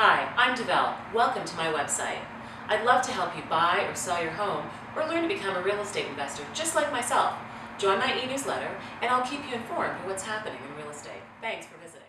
Hi, I'm Davelle. Welcome to my website. I'd love to help you buy or sell your home or learn to become a real estate investor just like myself. Join my e-newsletter and I'll keep you informed of what's happening in real estate. Thanks for visiting.